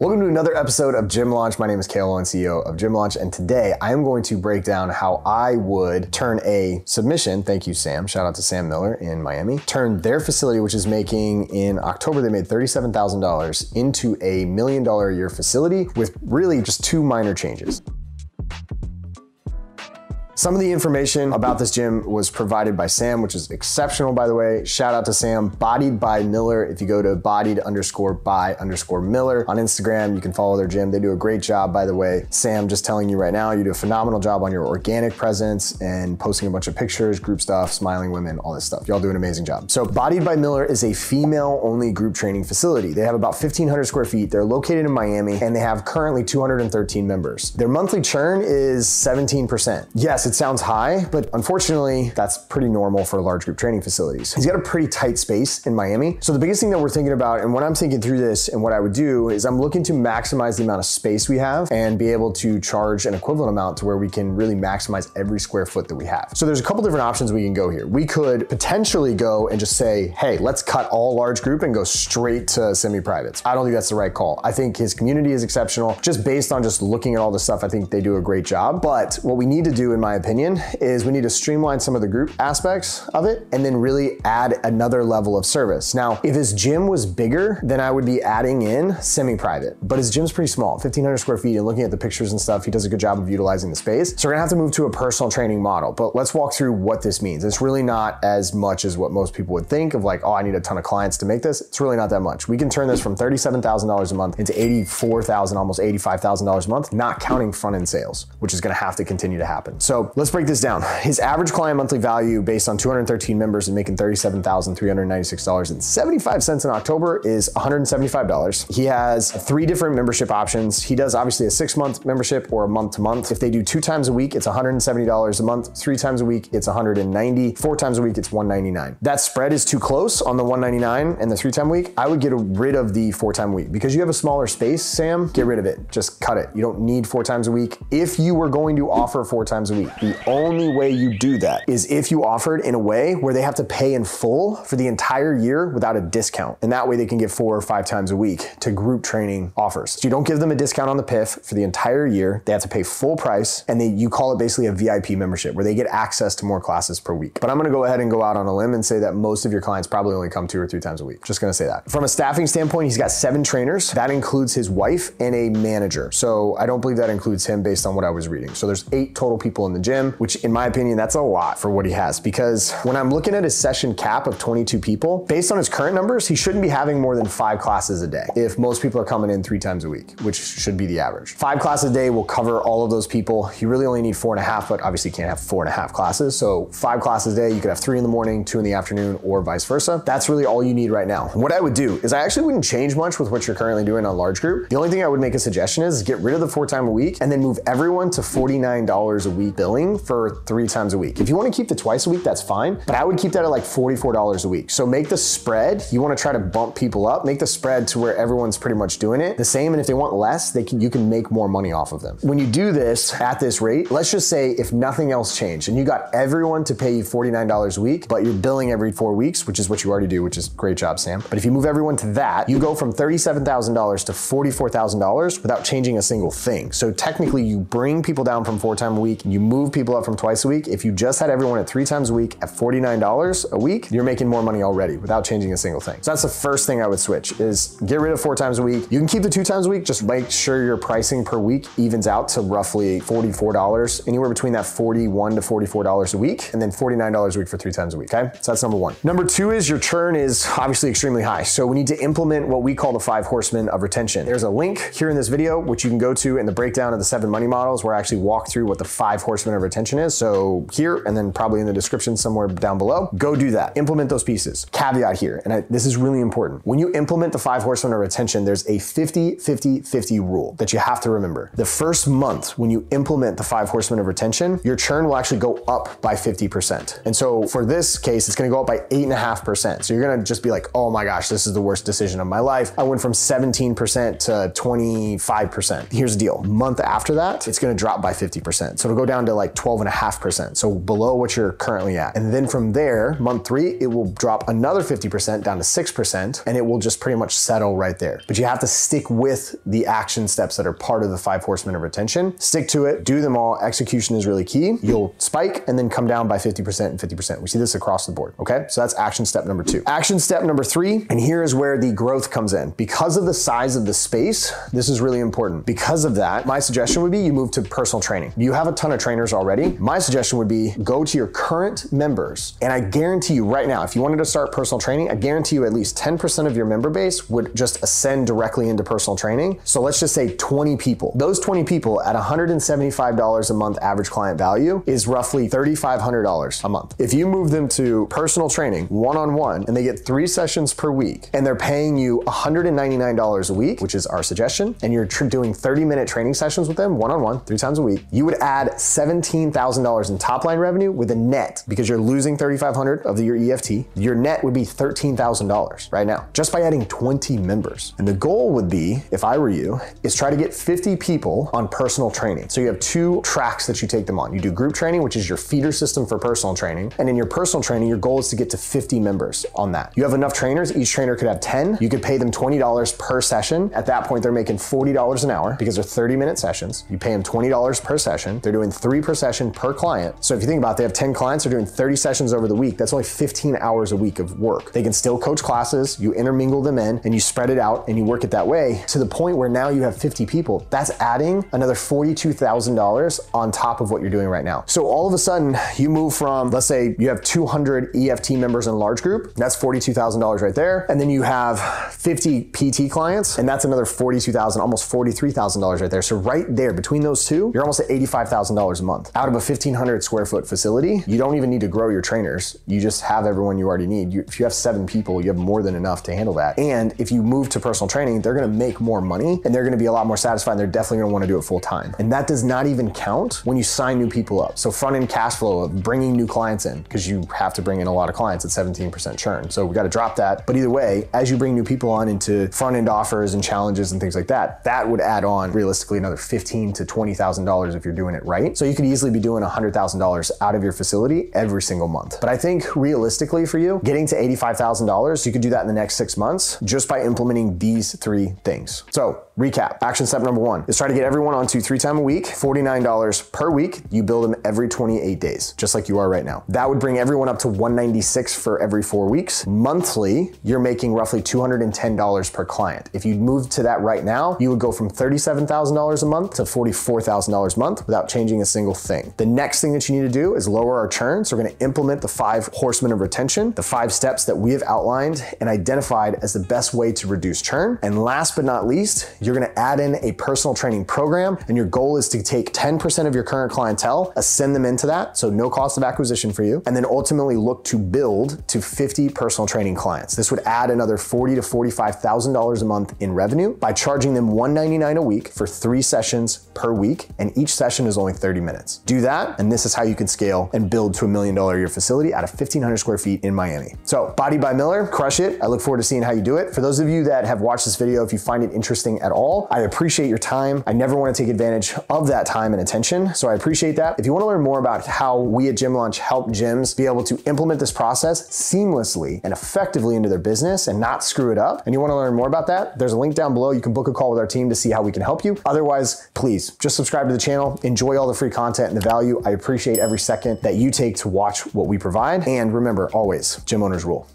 Welcome to another episode of Gym Launch. My name is Kale Owen, CEO of Gym Launch, and today I am going to break down how I would turn a submission. Thank you, Sam. Shout out to Sam Miller in Miami. Turn their facility, which is making in October, they made $37,000 into a million dollar a year facility with really just two minor changes. Some of the information about this gym was provided by Sam, which is exceptional, by the way. Shout out to Sam. Bodied by Miller. If you go to bodied underscore by underscore Miller on Instagram, you can follow their gym. They do a great job, by the way. Sam, just telling you right now, you do a phenomenal job on your organic presence and posting a bunch of pictures, group stuff, smiling women, all this stuff. Y'all do an amazing job. So, Bodied by Miller is a female only group training facility. They have about 1,500 square feet. They're located in Miami and they have currently 213 members. Their monthly churn is 17%. Yes, it sounds high, but unfortunately, that's pretty normal for large group training facilities. He's got a pretty tight space in Miami. So the biggest thing that we're thinking about, and when I'm thinking through this and what I would do is I'm looking to maximize the amount of space we have and be able to charge an equivalent amount to where we can really maximize every square foot that we have. So there's a couple different options we can go here. We could potentially go and just say, hey, let's cut all large group and go straight to semi-privates. I don't think that's the right call. I think his community is exceptional. Just based on just looking at all the stuff, I think they do a great job. But what we need to do, in my opinion, is we need to streamline some of the group aspects of it and then really add another level of service. Now, if his gym was bigger, then I would be adding in semi-private, but his gym's pretty small, 1500 square feet and looking at the pictures and stuff, he does a good job of utilizing the space. So we're gonna have to move to a personal training model, but let's walk through what this means. It's really not as much as what most people would think of like, oh, I need a ton of clients to make this. It's really not that much. We can turn this from $37,000 a month into 84,000, almost $85,000 a month, not counting front end sales, which is gonna have to continue to happen. So let's break this down. His average client monthly value based on 213 members and making $37,396.75 in October is $175. He has three different membership options. He does obviously a six month membership or a month to month. If they do two times a week, it's $170 a month. Three times a week, it's 190. Four times a week, it's 199. That spread is too close on the 199 and the three time week. I would get rid of the four time week because you have a smaller space, Sam, get rid of it. Just cut it. You don't need four times a week. If you were going to offer four times a week, the only way you do that is if you offered in a way where they have to pay in full for the entire year without a discount. And that way they can get four or five times a week to group training offers. So you don't give them a discount on the PIF for the entire year. They have to pay full price and they, you call it basically a VIP membership where they get access to more classes per week. But I'm gonna go ahead and go out on a limb and say that most of your clients probably only come two or three times a week. Just gonna say that. From a staffing standpoint, he's got seven trainers. That includes his wife and a manager. So I don't believe that includes him based on what I was reading. So there's eight total people in the gym, which in my opinion, that's a lot for what he has because when I'm looking at his session cap of 22 people, based on his current numbers, he shouldn't be having more than five classes a day if most people are coming in three times a week, which should be the average. Five classes a day will cover all of those people. You really only need four and a half, but obviously you can't have four and a half classes. So five classes a day, you could have three in the morning, two in the afternoon, or vice versa. That's really all you need right now. What I would do is I actually wouldn't change much with what you're currently doing on large group. The only thing I would make a suggestion is get rid of the four time a week and then move everyone to $49 a week billing for three times a week. If you want to keep the twice a week, that's fine. But I would keep that at like $44 a week. So make the spread, you want to try to bump people up, make the spread to where everyone's pretty much doing it the same. And if they want less, they can you can make more money off of them. When you do this at this rate, let's just say if nothing else changed and you got everyone to pay you $49 a week, but you're billing every four weeks, which is what you already do, which is great job, Sam. But if you move everyone to that, you go from $37,000 to $44,000 without changing a single thing. So technically you bring people down from four times a week, and you move people up from twice a week. If you just had everyone at three times a week at $49 a week, you're making more money already without changing a single thing. So that's the first thing I would switch is get rid of four times a week. You can keep the two times a week, just make sure your pricing per week evens out to roughly $44, anywhere between that 41 to $44 a week, and then $49 a week for three times a week, okay? So that's number one. Number two is your churn is obviously extremely high. So we need to implement what we call the five horsemen of retention. There's a link here in this video, which you can go to in the breakdown of the seven money models where I actually walk through what the five horsemen of retention is. So here, and then probably in the description somewhere down below, go do that. Implement those pieces. Caveat here, and I, this is really important. When you implement the five horsemen of retention, there's a 50, 50, 50 rule that you have to remember. The first month when you implement the five horsemen of retention, your churn will actually go up by 50%. And so for this case, it's gonna go up by 8.5%. So you're gonna just be like, oh my gosh, this is the worst decision of my life. I went from 17% to 25%. Here's the deal. Month after that, it's gonna drop by 50%. So it'll go down to like 12.5%. So below what you're currently at. And then from there, month three, it will drop another 50% down to 6%, and it will just pretty much settle right there. But you have to stick with the action steps that are part of the five horsemen of retention. Stick to it, do them all. Execution is really key. You'll spike and then come down by 50% and 50%. We see this across the board. Okay. So that's action step number two. Action step number three, and here is where the growth comes in. Because of the size of the space, this is really important. Because of that, my suggestion would be you move to personal training. You have a ton of trainers already. My suggestion would be go to your current members. And I guarantee you right now, if you wanted to start personal training, I guarantee you at least 10% of your member base would just ascend directly into personal training. So let's just say 20 people. Those 20 people at $175 a month average client value is roughly $3,500 a month. If you move them to personal training one on one and they get three sessions per week and they're paying you $199 a week, which is our suggestion, and you're doing 30 minute training sessions with them one on one, three times a week, you would add $17,000 in top line revenue with a net because you're losing 3,500 of your EFT. Your net would be $13,000 right now just by adding 20 members. And the goal would be, if I were you, is try to get 50 people on personal training. So you have two tracks that you take them on. You do group training, which is your feeder system for personal training. And in your personal training, your goal is to get to 50 members on that. You have enough trainers, each trainer could have 10. You could pay them $20 per session. At that point, they're making $40 an hour because they're 30 minute sessions. You pay them $20 per session. They're doing three per session per client. So if you think about it, they have 10 clients, they're doing 30 sessions over the week. That's only 15 hours a week of work. They can still coach classes, you intermingle them in, and you spread it out and you work it that way to the point where now you have 50 people. That's adding another $42,000 on top of what you're doing right now. So all of a sudden, you move from, let's say you have 200 EFT members in a large group, that's $42,000 right there. And then you have 50 PT clients, and that's another 42,000, almost $43,000 right there. So right there, between those two, you're almost at $85,000 a month. Out of a 1,500 square foot facility, you don't even need to grow your trainers. You just have everyone you already need. You, if you have seven people, you have more than enough to handle that. And if you move to personal training, they're gonna make more money and they're gonna be a lot more satisfied. And they're definitely gonna wanna do it full time. And that does not even count when you sign new people up. So front end cash flow of bringing new clients in, because you have to bring in a lot of clients at 17% churn. So we gotta drop that. But either way, as you bring new people on into front end offers and challenges and things like that, that would add on realistically another fifteen to $20,000 if you're doing it right. So you could easily be doing $100,000 out of your facility every single month. But I think realistically for you, getting to $85,000, you could do that in the next six months just by implementing these three things. So recap, action step number one is try to get everyone onto three time a week, $49 per week. You build them every 28 days, just like you are right now. That would bring everyone up to 196 for every four weeks. Monthly, you're making roughly $210 per client. If you move to that right now, you would go from $37,000 a month to $44,000 a month without changing a single thing. The next thing that you need to do is lower our churn. So we're gonna implement the five horsemen of retention, the five steps that we have outlined and identified as the best way to reduce churn. And last but not least, you're gonna add in a personal training program and your goal is to take 10% of your current clientele, ascend them into that, so no cost of acquisition for you, and then ultimately look to build to 50 personal training clients. This would add another 40 to $45,000 a month in revenue by charging them 199 a week for three sessions per week, and each session is only 30 minutes. Do that, and this is how you can scale and build to a million dollar year facility at a 1,500 square feet in Miami. So, Body by Miller, crush it. I look forward to seeing how you do it. For those of you that have watched this video, if you find it interesting at all, I appreciate your time. I never want to take advantage of that time and attention, so I appreciate that. If you want to learn more about how we at Gym Launch help gyms be able to implement this process seamlessly and effectively into their business and not screw it up, and you want to learn more about that, there's a link down below. You can book a call with our team to see how we can help you. Otherwise, please just subscribe to the channel, enjoy all the free content and the value. I appreciate every second that you take to watch what we provide. And remember, always, gym owners rule.